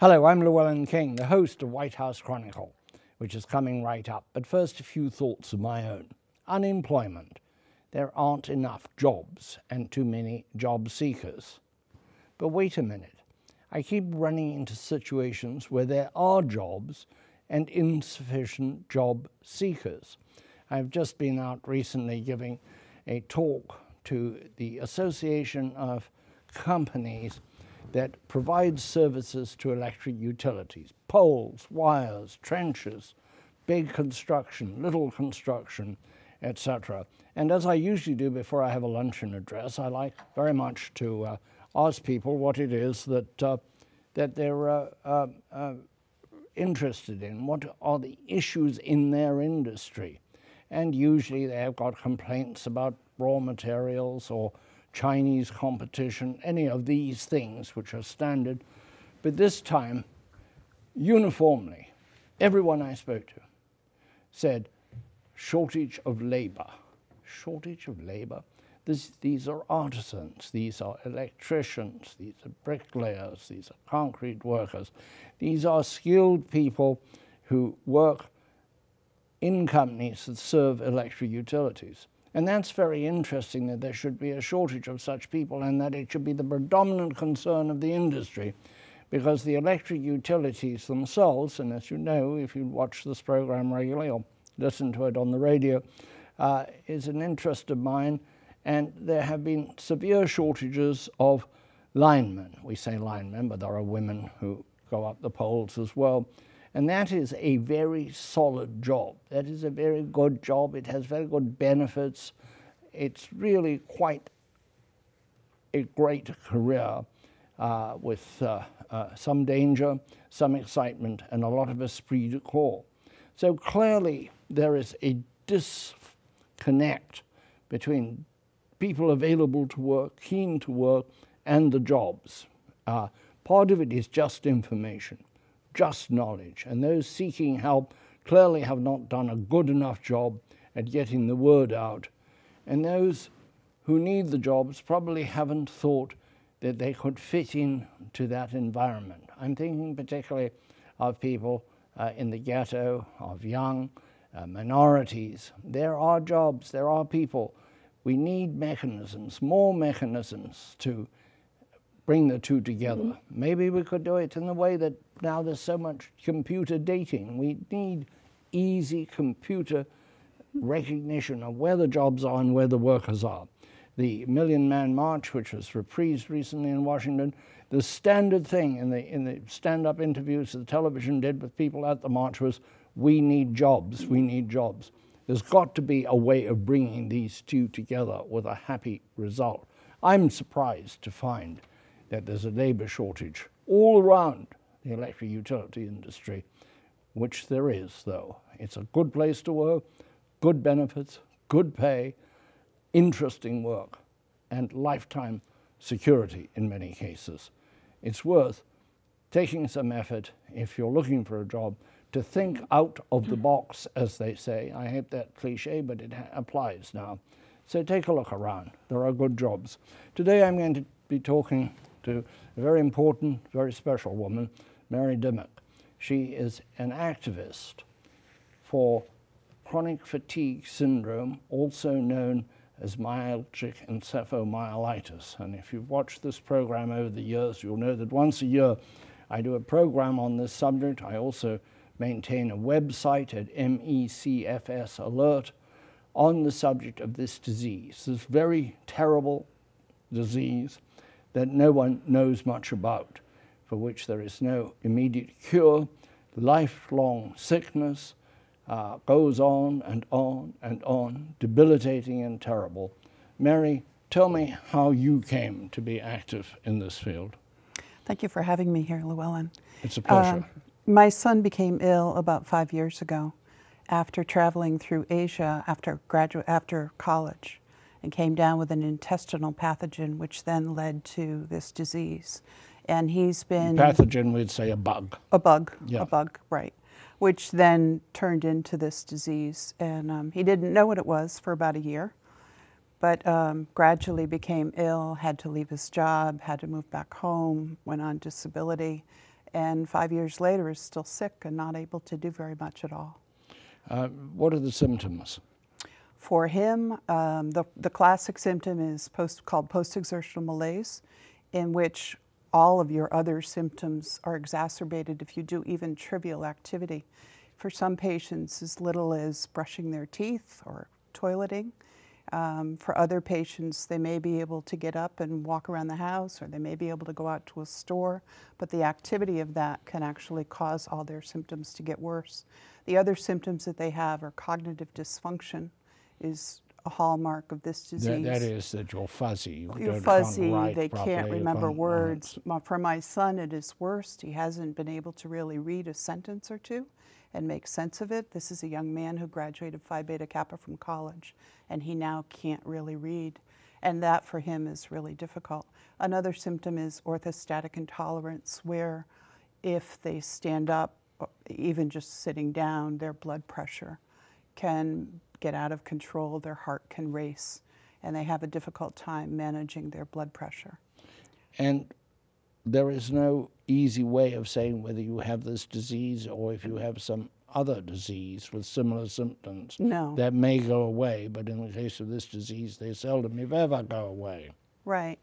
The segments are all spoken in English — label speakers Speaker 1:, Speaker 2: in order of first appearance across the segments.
Speaker 1: Hello, I'm Llewellyn King, the host of White House Chronicle, which is coming right up. But first, a few thoughts of my own. Unemployment. There aren't enough jobs and too many job seekers. But wait a minute. I keep running into situations where there are jobs and insufficient job seekers. I've just been out recently giving a talk to the Association of Companies that provides services to electric utilities, poles, wires, trenches, big construction, little construction, etc. And as I usually do before I have a luncheon address, I like very much to uh, ask people what it is that, uh, that they're uh, uh, uh interested in, what are the issues in their industry. And usually they have got complaints about raw materials or Chinese competition, any of these things which are standard. But this time, uniformly, everyone I spoke to said shortage of labor. Shortage of labor. This, these are artisans, these are electricians, these are bricklayers, these are concrete workers. These are skilled people who work in companies that serve electric utilities. And that's very interesting that there should be a shortage of such people and that it should be the predominant concern of the industry because the electric utilities themselves, and as you know, if you watch this program regularly or listen to it on the radio, uh, is an interest of mine. And there have been severe shortages of linemen. We say linemen, but there are women who go up the poles as well. And that is a very solid job. That is a very good job. It has very good benefits. It's really quite a great career uh, with uh, uh, some danger, some excitement, and a lot of esprit de corps. So clearly, there is a disconnect between people available to work, keen to work, and the jobs. Uh, part of it is just information just knowledge. And those seeking help clearly have not done a good enough job at getting the word out. And those who need the jobs probably haven't thought that they could fit in to that environment. I'm thinking particularly of people uh, in the ghetto, of young uh, minorities. There are jobs, there are people. We need mechanisms, more mechanisms to bring the two together. Mm-hmm. Maybe we could do it in the way that now there's so much computer dating. We need easy computer recognition of where the jobs are and where the workers are. The Million Man March, which was reprised recently in Washington, the standard thing in the, in the stand-up interviews the television did with people at the march was, we need jobs, we need jobs. There's got to be a way of bringing these two together with a happy result. I'm surprised to find that there's a labour shortage all around the electric utility industry, which there is, though. It's a good place to work, good benefits, good pay, interesting work, and lifetime security in many cases. It's worth taking some effort, if you're looking for a job, to think out of the mm. box, as they say. I hate that cliche, but it applies now. So take a look around. There are good jobs. Today I'm going to be talking to a very important, very special woman, Mary Dimmock. She is an activist for chronic fatigue syndrome, also known as myalgic encephalomyelitis. And if you've watched this program over the years, you'll know that once a year I do a program on this subject. I also maintain a website at MECFS Alert on the subject of this disease, this very terrible disease that no one knows much about, for which there is no immediate cure. Lifelong sickness uh, goes on and on and on, debilitating and terrible. Mary, tell me how you came to be active in this field.
Speaker 2: Thank you for having me here, Llewellyn.
Speaker 1: It's a pleasure. Uh,
Speaker 2: my son became ill about five years ago after traveling through Asia after graduate after college and came down with an intestinal pathogen, which then led to this disease. And he's been
Speaker 1: Pathogen, we'd say a bug.
Speaker 2: a bug,
Speaker 1: Yeah.
Speaker 2: a bug, right, which then turned into this disease. And um, he didn't know what it was for about a year, but um, gradually became ill, had to leave his job, had to move back home, went on disability, and five years later is still sick and not able to do very much at all.
Speaker 1: Uh, what are the symptoms?
Speaker 2: For him, um, the, the classic symptom is post, called post-exertional malaise, in which all of your other symptoms are exacerbated if you do even trivial activity. For some patients, as little as brushing their teeth or toileting. Um, for other patients, they may be able to get up and walk around the house, or they may be able to go out to a store, but the activity of that can actually cause all their symptoms to get worse. The other symptoms that they have are cognitive dysfunction, is a hallmark of this disease.
Speaker 1: That, that is that you're fuzzy. You
Speaker 2: You're fuzzy, they can't remember words. For my son, it is worst. He hasn't been able to really read a sentence or two and make sense of it. This is a young man who graduated Phi Beta Kappa from college, and he now can't really read. And that for him is really difficult. Another symptom is orthostatic intolerance, where if they stand up, even just sitting down, their blood pressure can get out of control, their heart can race, and they have a difficult time managing their blood pressure.
Speaker 1: And there is no easy way of saying whether you have this disease or if you have some other disease with similar symptoms
Speaker 2: No.
Speaker 1: that may go away, but in the case of this disease, they seldom, if ever, go away.
Speaker 2: Right.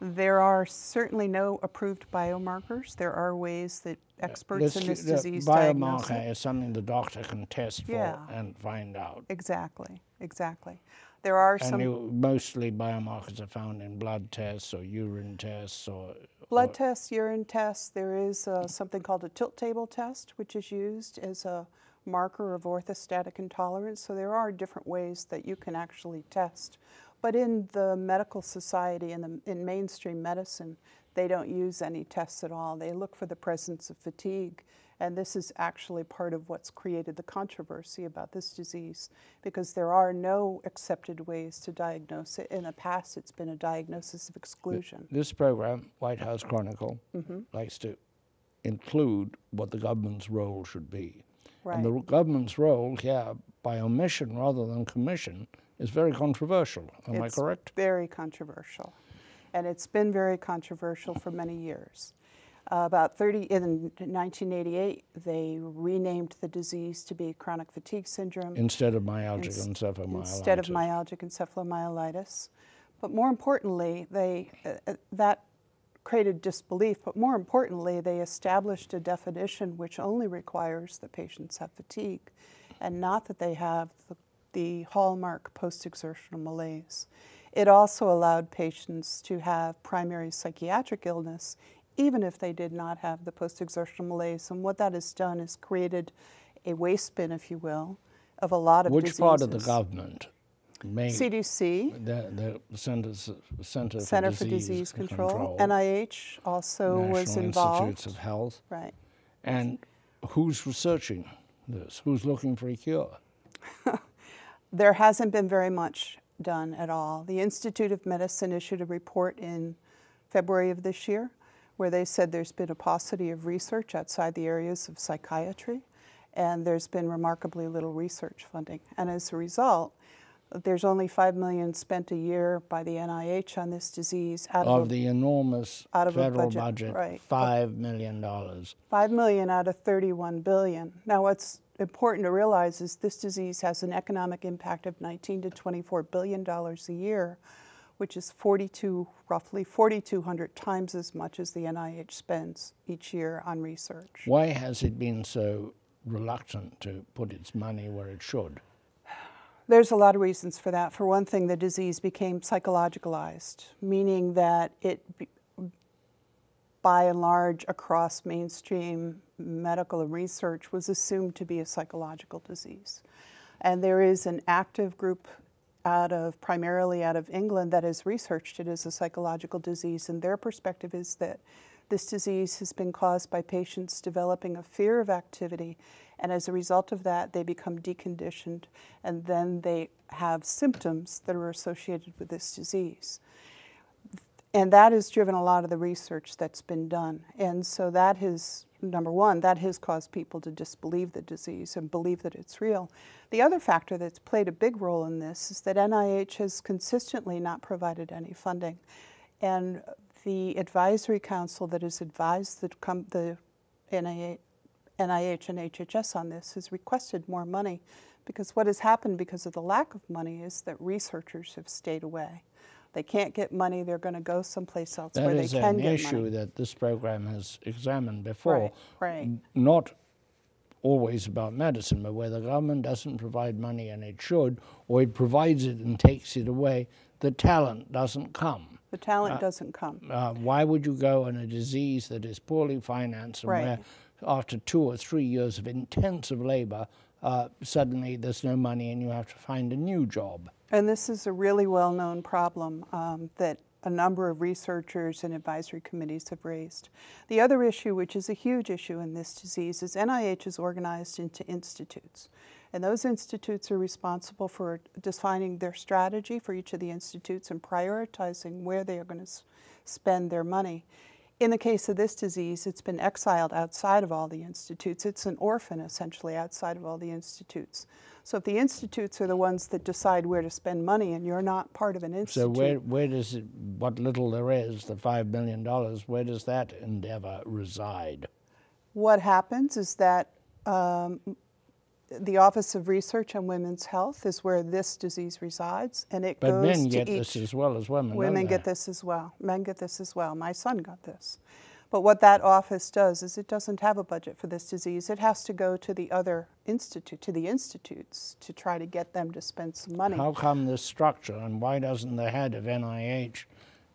Speaker 2: There are certainly no approved biomarkers. There are ways that uh, experts
Speaker 1: Let's
Speaker 2: in this disease diagnose
Speaker 1: biomarker is something the doctor can test for
Speaker 2: Yeah.
Speaker 1: and find out.
Speaker 2: Exactly, exactly. There are
Speaker 1: And
Speaker 2: some
Speaker 1: you, mostly biomarkers are found in blood tests or urine tests or
Speaker 2: blood tests, urine tests. There is uh, something called a tilt table test, which is used as a marker of orthostatic intolerance. So there are different ways that you can actually test. But in the medical society and the, in mainstream medicine, they don't use any tests at all. They look for the presence of fatigue. And this is actually part of what's created the controversy about this disease because there are no accepted ways to diagnose it. In the past, it's been a diagnosis of exclusion.
Speaker 1: This program, White House Chronicle,
Speaker 2: Mm-hmm.
Speaker 1: likes to include what the government's role should be. And the government's role here, by omission rather than commission, is very controversial. Am
Speaker 2: It's
Speaker 1: I correct?
Speaker 2: Very controversial. And it's been very controversial for many years. Uh, about 30, in 1988, they renamed the disease to be chronic fatigue syndrome
Speaker 1: Instead of myalgic
Speaker 2: ins-
Speaker 1: encephalomyelitis.
Speaker 2: instead of myalgic encephalomyelitis. But more importantly, they, uh, uh, that created disbelief, but more importantly, they established a definition which only requires that patients have fatigue and not that they have the, the hallmark post exertional malaise. It also allowed patients to have primary psychiatric illness even if they did not have the post exertional malaise. And what that has done is created a waste bin, if you will, of a lot of
Speaker 1: Which
Speaker 2: diseases.
Speaker 1: part of the government made
Speaker 2: CDC,
Speaker 1: the, the Centers, Center,
Speaker 2: Center
Speaker 1: for
Speaker 2: for
Speaker 1: Disease,
Speaker 2: Disease Control. NIH also
Speaker 1: National
Speaker 2: was involved.
Speaker 1: Institutes of Health.
Speaker 2: Right.
Speaker 1: And who's researching this? Who's looking for a cure?
Speaker 2: There hasn't been very much done at all. The Institute of Medicine issued a report in February of this year where they said there's been a paucity of research outside the areas of psychiatry, and there's been remarkably little research funding. And as a result, there's only 5 million spent a year by the NIH on this disease out of,
Speaker 1: Of the enormous
Speaker 2: out of
Speaker 1: federal
Speaker 2: budget,
Speaker 1: budget,
Speaker 2: right.
Speaker 1: 5 million. dollars.
Speaker 2: 5 million out of 31 billion. Now, what's important to realize is this disease has an economic impact of 19 to 24 billion dollars a year, which is 42, roughly 4,200 times as much as the NIH spends each year on research.
Speaker 1: Why has it been so reluctant to put its money where it should?
Speaker 2: There's a lot of reasons for that. For one thing, the disease became psychologicalized, meaning that it, by and large, across mainstream medical and research, was assumed to be a psychological disease. And there is an active group out of primarily out of England that has researched it as a psychological disease, and their perspective is that this disease has been caused by patients developing a fear of activity, and as a result of that, they become deconditioned, and then they have symptoms that are associated with this disease. and that has driven a lot of the research that's been done. And so that has, number one, that has caused people to disbelieve the disease and believe that it's real. The other factor that's played a big role in this is that NIH has consistently not provided any funding. And the advisory council that has advised the, the NIH, NIH and HHS on this has requested more money because what has happened because of the lack of money is that researchers have stayed away. They can't get money, they're going to go someplace else
Speaker 1: that
Speaker 2: where they can
Speaker 1: get
Speaker 2: money.
Speaker 1: That is an issue that this program has examined before.
Speaker 2: Right, right.
Speaker 1: Not always about medicine, but where the government doesn't provide money and it should, or it provides it and takes it away, the talent doesn't come.
Speaker 2: The talent uh, doesn't come.
Speaker 1: Uh, why would you go in a disease that is poorly financed and
Speaker 2: right.
Speaker 1: where after two or three years of intensive labor, uh, suddenly there's no money and you have to find a new job?
Speaker 2: And this is a really well-known problem um, that a number of researchers and advisory committees have raised. The other issue, which is a huge issue in this disease, is NIH is organized into institutes. And those institutes are responsible for defining their strategy for each of the institutes and prioritizing where they are going to spend their money. In the case of this disease, it's been exiled outside of all the institutes. It's an orphan, essentially, outside of all the institutes. So if the institutes are the ones that decide where to spend money and you're not part of an institute.
Speaker 1: So where, where does it, what little there is, the $5 million, where does that endeavor reside?
Speaker 2: What happens is that um, the Office of Research on Women's Health is where this disease resides, and it
Speaker 1: but
Speaker 2: goes
Speaker 1: men
Speaker 2: to
Speaker 1: get
Speaker 2: each.
Speaker 1: this as well as women.
Speaker 2: Women get this as well. Men get this as well. My son got this. But what that office does is it doesn't have a budget for this disease. It has to go to the other institute, to the institutes, to try to get them to spend some money.
Speaker 1: How come this structure, and why doesn't the head of NIH,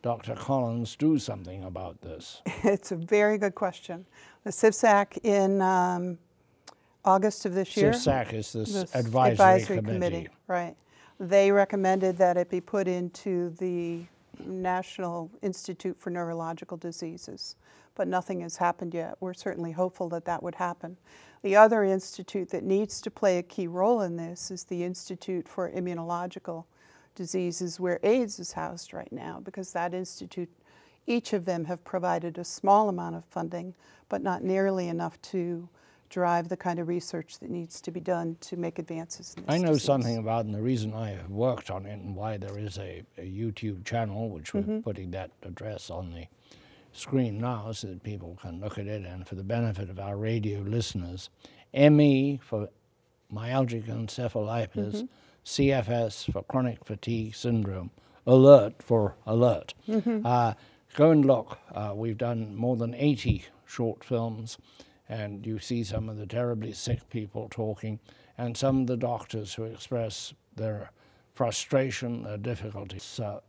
Speaker 1: Dr. Collins, do something about this?
Speaker 2: it's a very good question. The CFSAC in um, August of this year.
Speaker 1: CFSAC is this, this advisory,
Speaker 2: advisory
Speaker 1: committee.
Speaker 2: committee. Right. They recommended that it be put into the National Institute for Neurological Diseases but nothing has happened yet. We're certainly hopeful that that would happen. The other institute that needs to play a key role in this is the Institute for Immunological Diseases, where AIDS is housed right now, because that institute, each of them have provided a small amount of funding, but not nearly enough to drive the kind of research that needs to be done to make advances
Speaker 1: I know
Speaker 2: disease.
Speaker 1: something about and the reason I have worked on it and why there is a, a YouTube channel, which mm -hmm. we're mm-hmm. putting that address on the screen now so that people can look at it and for the benefit of our radio listeners, ME for myalgic encephalitis, mm -hmm. CFS for chronic fatigue syndrome, alert for alert. Mm -hmm. uh, go and look. Uh, we've done more than 80 short films and you see some of the terribly sick people talking and some of the doctors who express their frustration, their difficulties. So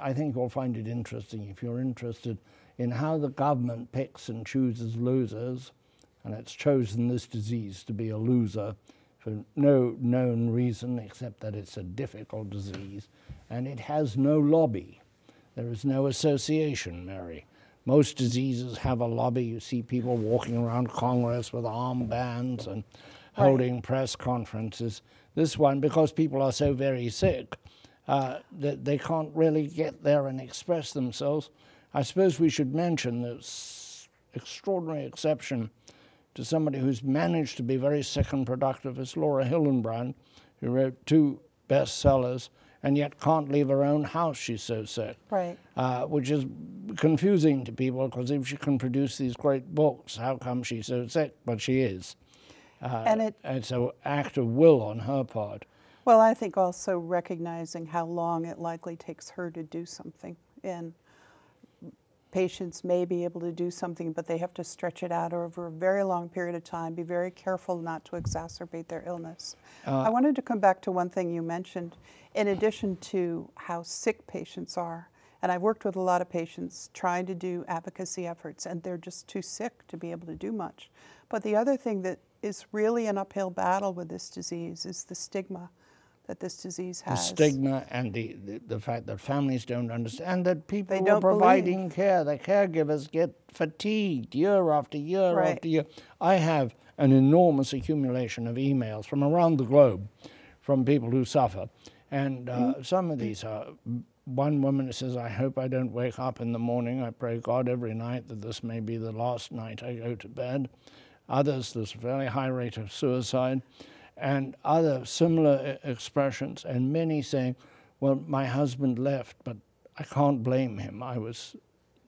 Speaker 1: I think you'll find it interesting if you're interested in how the government picks and chooses losers, and it's chosen this disease to be a loser for no known reason except that it's a difficult disease, and it has no lobby. There is no association, Mary. Most diseases have a lobby. You see people walking around Congress with armbands and holding right. press conferences. This one, because people are so very sick, uh, that they can't really get there and express themselves, I suppose we should mention this extraordinary exception to somebody who's managed to be very sick and productive is Laura Hillenbrand, who wrote two bestsellers and yet can't leave her own house, she's so sick.
Speaker 2: Right.
Speaker 1: Uh, which is confusing to people because if she can produce these great books, how come she's so sick? But she is. Uh, and it, it's an act of will on her part.
Speaker 2: Well, I think also recognizing how long it likely takes her to do something. And patients may be able to do something, but they have to stretch it out over a very long period of time, be very careful not to exacerbate their illness. Uh, I wanted to come back to one thing you mentioned. In addition to how sick patients are, and I've worked with a lot of patients trying to do advocacy efforts, and they're just too sick to be able to do much. But the other thing that is really an uphill battle with this disease is the stigma that this disease has.
Speaker 1: The stigma and the, the, the fact that families don't understand that people who are providing
Speaker 2: believe.
Speaker 1: care, the caregivers get fatigued year after year
Speaker 2: right.
Speaker 1: after year. I have an enormous accumulation of emails from around the globe from people who suffer. And uh, mm -hmm. some of these are one woman says, I hope I don't wake up in the morning. I pray God every night that this may be the last night I go to bed. Others, there's a very high rate of suicide, and other similar expressions, and many saying, Well, my husband left, but I can't blame him. I was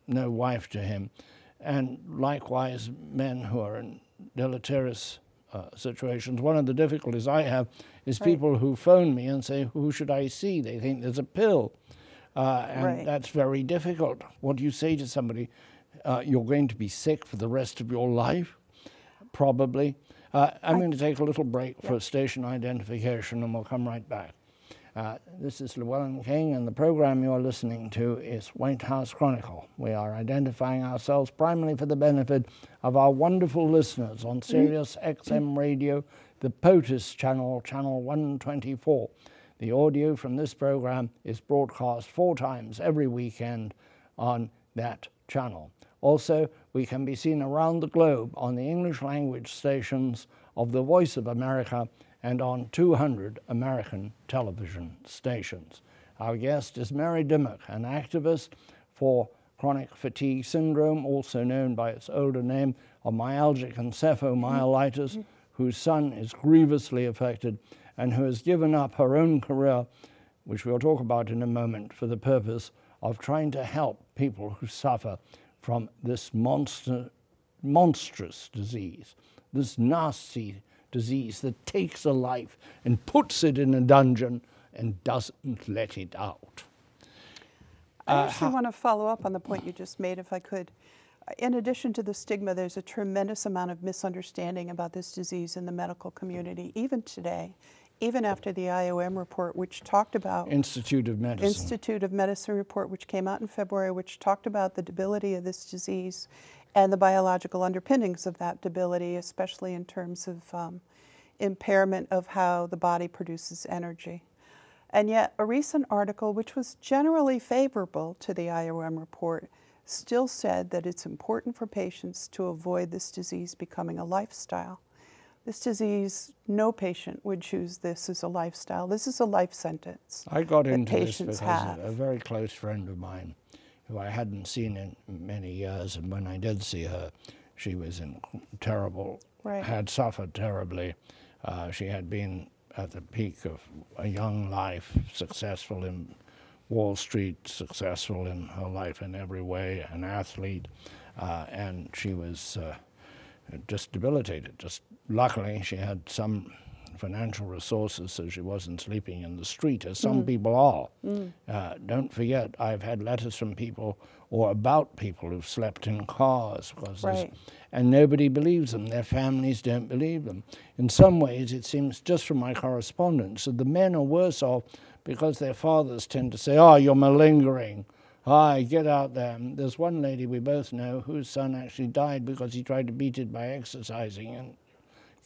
Speaker 1: no wife to him. And likewise, men who are in deleterious uh, situations. One of the difficulties I have is right. people who phone me and say, Who should I see? They think there's a pill. Uh, and right. that's very difficult. What do you say to somebody? Uh, you're going to be sick for the rest of your life? Probably. Uh, I'm going to take a little break yeah. for station identification and we'll come right back. Uh, this is Llewellyn King, and the program you're listening to is White House Chronicle. We are identifying ourselves primarily for the benefit of our wonderful listeners on Sirius XM Radio, the POTUS channel, channel 124. The audio from this program is broadcast four times every weekend on that channel. Also, we can be seen around the globe on the English language stations of the Voice of America and on 200 American television stations. Our guest is Mary Dimmock, an activist for chronic fatigue syndrome, also known by its older name of myalgic encephalomyelitis, whose son is grievously affected and who has given up her own career, which we'll talk about in a moment, for the purpose of trying to help people who suffer from this monster, monstrous disease, this nasty disease that takes a life and puts it in a dungeon and doesn't let it out.
Speaker 2: I actually uh, want to follow up on the point you just made, if I could. In addition to the stigma, there's a tremendous amount of misunderstanding about this disease in the medical community, even today, even after the IOM report, which talked about
Speaker 1: Institute of Medicine.
Speaker 2: Institute of Medicine report, which came out in February, which talked about the debility of this disease and the biological underpinnings of that debility, especially in terms of um, impairment of how the body produces energy. And yet, a recent article, which was generally favorable to the IOM report, still said that it's important for patients to avoid this disease becoming a lifestyle. This disease, no patient would choose this as a lifestyle. This is a life sentence.
Speaker 1: I got into this because have. a very close friend of mine who I hadn't seen in many years. And when I did see her, she was in terrible, right. had suffered terribly. Uh, she had been at the peak of a young life, successful in Wall Street, successful in her life in every way, an athlete, uh, and she was uh, just debilitated. Just luckily, she had some financial resources so she wasn't sleeping in the street, as some mm. people are. Mm. Uh, don't forget, I've had letters from people or about people who've slept in cars because right. and nobody believes them. Their families don't believe them. In some ways, it seems just from my correspondence that the men are worse off because their fathers tend to say, "Oh, you're malingering." Hi, get out there. There's one lady we both know whose son actually died because he tried to beat it by exercising and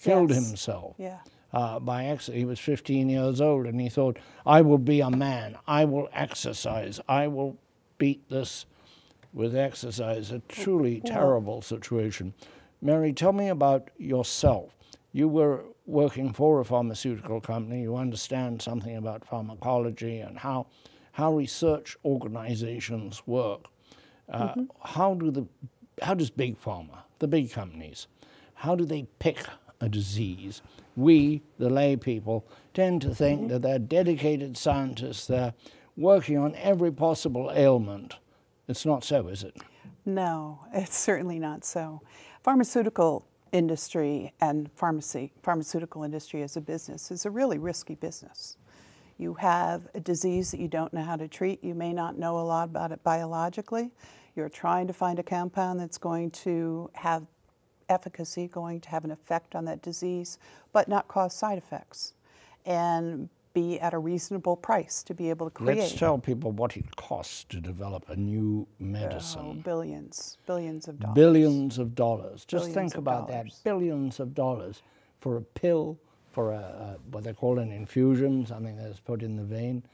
Speaker 1: killed yes. himself.
Speaker 2: Yeah
Speaker 1: uh, by accident. He was 15 years old and he thought, I will be a man. I will exercise. I will beat this with exercise. A truly terrible situation. Mary, tell me about yourself. You were working for a pharmaceutical company. You understand something about pharmacology and how, how research organizations work. Uh, mm-hmm. How do the how does big pharma, the big companies, how do they pick a disease we, the lay people, tend to think that they're dedicated scientists, they're working on every possible ailment. It's not so, is it?
Speaker 2: No, it's certainly not so. Pharmaceutical industry and pharmacy, pharmaceutical industry as a business is a really risky business. You have a disease that you don't know how to treat. You may not know a lot about it biologically. You're trying to find a compound that's going to have efficacy, going to have an effect on that disease, but not cause side effects. And be at a reasonable price to be able to create.
Speaker 1: Let's tell people what it costs to develop a new medicine. Oh,
Speaker 2: billions, billions of dollars.
Speaker 1: Billions of dollars. Just billions think about dollars. that. Billions of dollars for a pill, for a, a, what they call an infusion, something that's put in the vein.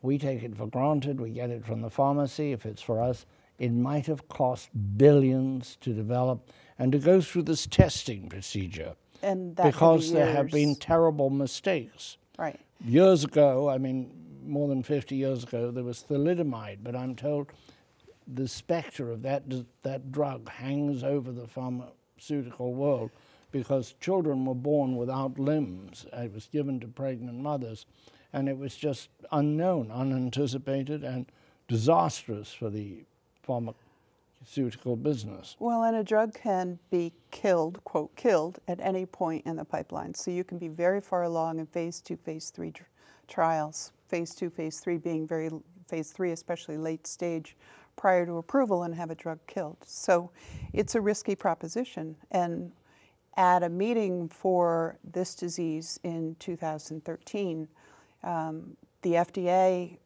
Speaker 1: We take it for granted. We get it from the pharmacy. If it's for us, it might have cost billions to develop and to go through this testing procedure.
Speaker 2: And
Speaker 1: because be there have been terrible mistakes.
Speaker 2: Right.
Speaker 1: Years ago, I mean, more than 50 years ago, there was thalidomide, but I'm told the specter of that, that drug hangs over the pharmaceutical world because children were born without limbs. It was given to pregnant mothers, and it was just unknown, unanticipated, and disastrous for the pharmaceutical business.
Speaker 2: Well, and a drug can be killed, quote, killed at any point in the pipeline. So you can be very far along in phase two, phase three tr trials. Phase two, phase three being very, phase three, especially late stage prior to approval and have a drug killed. So it's a risky proposition. And at a meeting for this disease in 2013, um, the FDA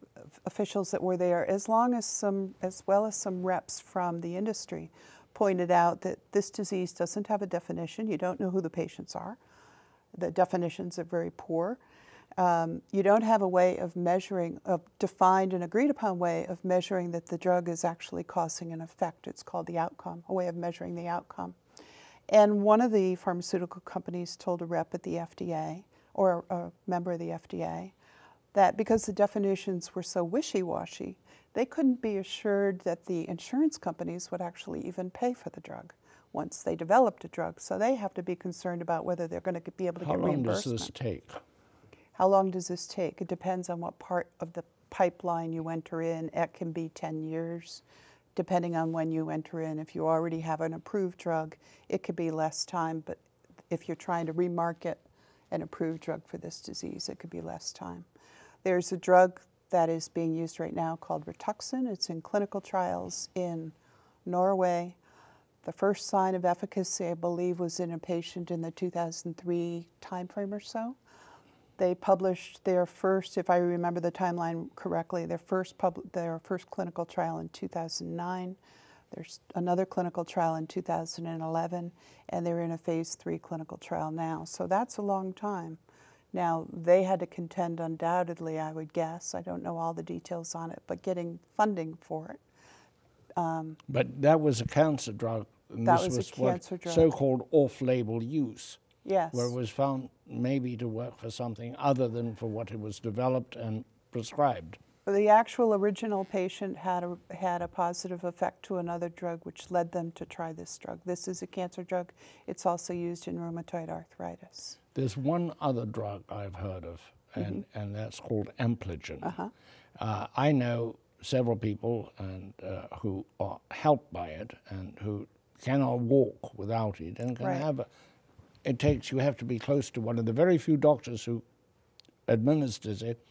Speaker 2: officials that were there, as long as some, as well as some reps from the industry, pointed out that this disease doesn't have a definition. You don't know who the patients are. The definitions are very poor. Um, you don't have a way of measuring, a defined and agreed upon way of measuring that the drug is actually causing an effect. It's called the outcome, a way of measuring the outcome. And one of the pharmaceutical companies told a rep at the FDA, or a member of the FDA, that because the definitions were so wishy-washy, they couldn't be assured that the insurance companies would actually even pay for the drug once they developed a drug. So they have to be concerned about whether they're going to be able to
Speaker 1: How
Speaker 2: get reimbursement.
Speaker 1: How long does this take?
Speaker 2: How long does this take? It depends on what part of the pipeline you enter in. It can be 10 years, depending on when you enter in. If you already have an approved drug, it could be less time, but if you're trying to remarket an approved drug for this disease, it could be less time. There's a drug that is being used right now called Rituxan. It's in clinical trials in Norway. The first sign of efficacy, I believe, was in a patient in the 2003 timeframe or so. They published their first, if I remember the timeline correctly, their first, pub, their first clinical trial in 2009. There's another clinical trial in 2011, and they're in a phase three clinical trial now. So that's a long time. Now, they had to contend undoubtedly, I would guess, I don't know all the details on it, but getting funding for it.
Speaker 1: Um, but that was a cancer drug.
Speaker 2: that was, was, a cancer drug.
Speaker 1: So-called off-label use.
Speaker 2: Yes.
Speaker 1: Where it was found maybe to work for something other than for what it was developed and prescribed.
Speaker 2: The actual original patient had a, had a positive effect to another drug, which led them to try this drug. This is a cancer drug. It's also used in rheumatoid arthritis.
Speaker 1: There's one other drug I've heard of, and, mm -hmm. and that's called Ampligen. Uh -huh. uh, I know several people and uh, who are helped by it and who cannot walk without it and can right. have a, it takes, you have to be close to one of the very few doctors who administers it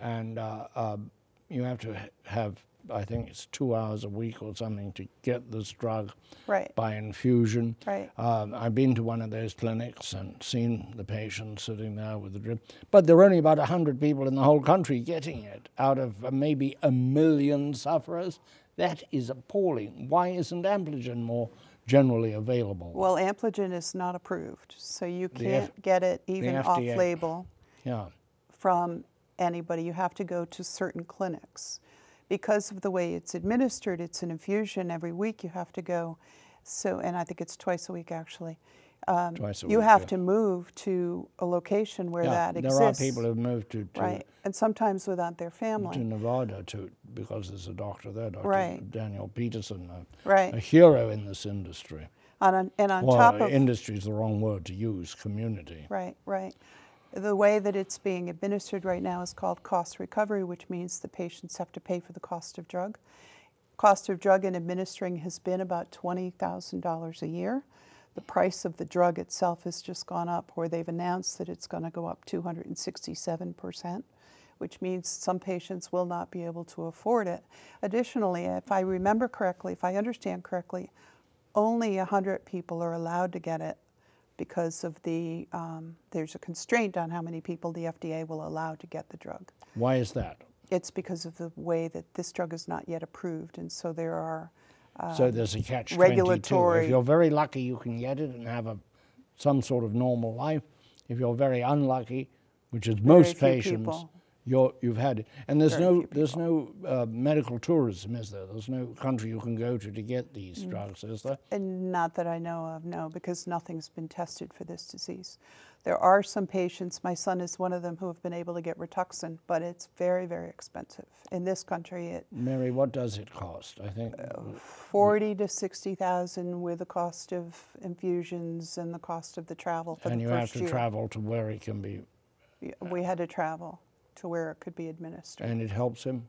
Speaker 1: and uh, um, you have to have I think it's two hours a week or something to get this drug
Speaker 2: right.
Speaker 1: by infusion.
Speaker 2: Right.
Speaker 1: Um, I've been to one of those clinics and seen the patient sitting there with the drip. But there are only about 100 people in the whole country getting it out of uh, maybe a million sufferers. That is appalling. Why isn't Ampligen more generally available?
Speaker 2: Well, Ampligen is not approved, so you can't get it even off-label
Speaker 1: yeah.
Speaker 2: from anybody. You have to go to certain clinics because of the way it's administered, it's an infusion every week you have to go. So, and I think it's twice a week actually.
Speaker 1: Um, twice a
Speaker 2: you
Speaker 1: week,
Speaker 2: have
Speaker 1: yeah.
Speaker 2: to move to a location where
Speaker 1: yeah,
Speaker 2: that exists.
Speaker 1: There are people who've moved to, to,
Speaker 2: right, and sometimes without their family
Speaker 1: to Nevada to because there's a doctor there, Dr.
Speaker 2: Right.
Speaker 1: Daniel Peterson, a,
Speaker 2: right.
Speaker 1: a hero in this industry.
Speaker 2: On and on
Speaker 1: well,
Speaker 2: top of
Speaker 1: industry is the wrong word to use. Community.
Speaker 2: Right, right. The way that it's being administered right now is called cost recovery, which means the patients have to pay for the cost of drug. Cost of drug and administering has been about $20,000 a year. The price of the drug itself has just gone up, or they've announced that it's going to go up 267%, which means some patients will not be able to afford it. Additionally, if I remember correctly, if I understand correctly, only 100 people are allowed to get it because of the, um, there's a constraint on how many people the FDA will allow to get the drug.
Speaker 1: Why is that?
Speaker 2: It's because of the way that this drug is not yet approved, and so there are um,
Speaker 1: so there's a catch
Speaker 2: regulatory.
Speaker 1: 22. If you're very lucky, you can get it and have a some sort of normal life. If you're very unlucky, which is most patients, you're, you've had it. And there's Very no, there's no uh, medical tourism, is there? There's no country you can go to to get these mm. drugs, is there?
Speaker 2: And not that I know of, no, because nothing's been tested for this disease. There are some patients, my son is one of them, who have been able to get Rituxan, but it's very, very expensive. In this country, it
Speaker 1: Mary, what does it cost? I think uh,
Speaker 2: forty to sixty thousand with the cost of infusions and the cost of the travel for
Speaker 1: and
Speaker 2: the
Speaker 1: you have to
Speaker 2: year.
Speaker 1: travel to where it can be,
Speaker 2: We had to travel to where it could be administered.
Speaker 1: and it helps him.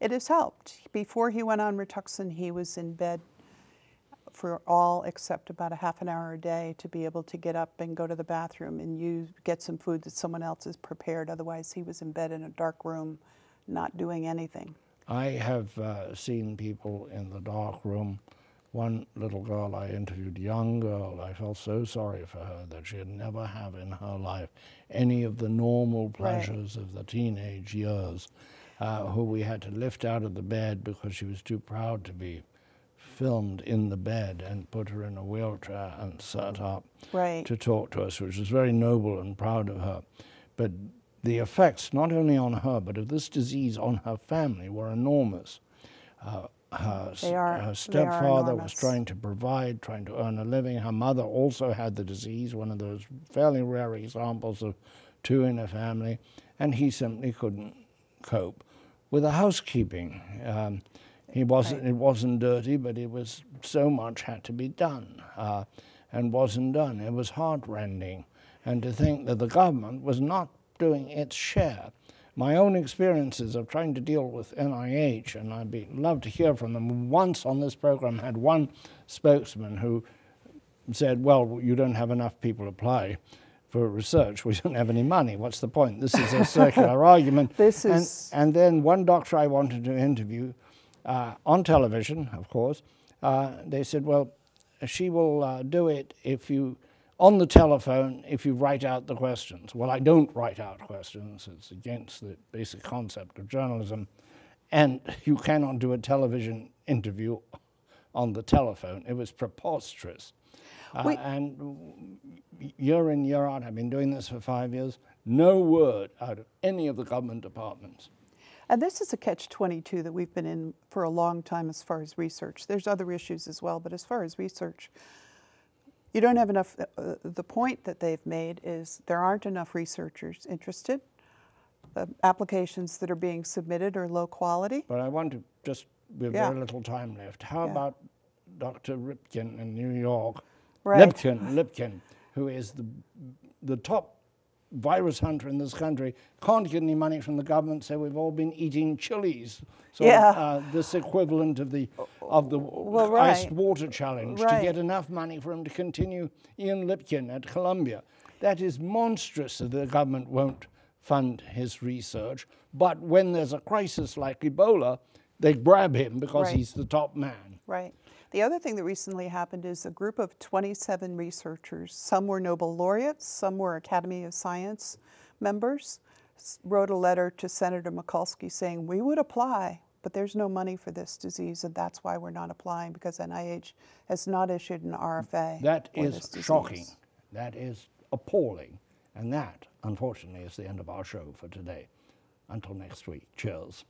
Speaker 2: It has helped. Before he went on Rituxan, he was in bed for all except about a half an hour a day to be able to get up and go to the bathroom and you get some food that someone else has prepared. Otherwise, he was in bed in a dark room, not doing anything.
Speaker 1: I have uh, seen people in the dark room. One little girl I interviewed, young girl, I felt so sorry for her that she had never have in her life any of the normal
Speaker 2: Right.
Speaker 1: pleasures of the teenage years, uh, who we had to lift out of the bed because she was too proud to be filmed in the bed and put her in a wheelchair and sat up
Speaker 2: Right.
Speaker 1: to talk to us, which was very noble and proud of her. But the effects, not only on her, but of this disease on her family, were enormous. Uh, her,
Speaker 2: are-
Speaker 1: her stepfather was trying to provide, trying to earn a living. Her mother also had the disease, one of those fairly rare examples of two in a family, and he simply couldn't cope with the housekeeping. Um, he wasn't.
Speaker 2: Right.
Speaker 1: It wasn't dirty, but it was so much had to be done, uh, and wasn't done. It was heartrending, and to think that the government was not doing its share. My own experiences of trying to deal with NIH, and I'd be love to hear from them. Once on this program, had one spokesman who said, "Well, you don't have enough people apply." For research, we don't have any money. What's the point? This is a circular argument.
Speaker 2: This
Speaker 1: And-
Speaker 2: is-
Speaker 1: and then one doctor I wanted to interview uh, on television, of course, uh, they said, well, she will uh, do it if you, on the telephone, if you write out the questions. Well, I don't write out questions. It's against the basic concept of journalism. And you cannot do a television interview on the telephone. It was preposterous. Uh, and year in, year out, I've been doing this for five years, no word out of any of the government departments.
Speaker 2: And this is a catch 22 that we've been in for a long time as far as research. There's other issues as well, but as far as research, you don't have enough. Uh, the point that they've made is there aren't enough researchers interested. The applications that are being submitted are low quality.
Speaker 1: But I want to just, with
Speaker 2: Yeah.
Speaker 1: very little time left, how
Speaker 2: Yeah.
Speaker 1: about Dr. Ripkin in New York?
Speaker 2: Right.
Speaker 1: Lipkin, Lipkin, who is the, the top virus hunter in this country, can't get any money from the government, so we've all been eating chilies. So
Speaker 2: Yeah.
Speaker 1: uh, this equivalent of the of the
Speaker 2: Well,
Speaker 1: iced
Speaker 2: right.
Speaker 1: water challenge to get enough money for him to continue Ian Lipkin at Columbia. That is monstrous that the government won't fund his research. But when there's a crisis like Ebola, they grab him because
Speaker 2: Right.
Speaker 1: he's the top man.
Speaker 2: Right. The other thing that recently happened is a group of 27 researchers, some were Nobel laureates, some were Academy of Science members, wrote a letter to Senator Mikulski saying, We would apply, but there's no money for this disease, and that's why we're not applying because NIH has not issued an RFA.
Speaker 1: That is shocking. That is appalling. And that, unfortunately, is the end of our show for today. Until next week, cheers.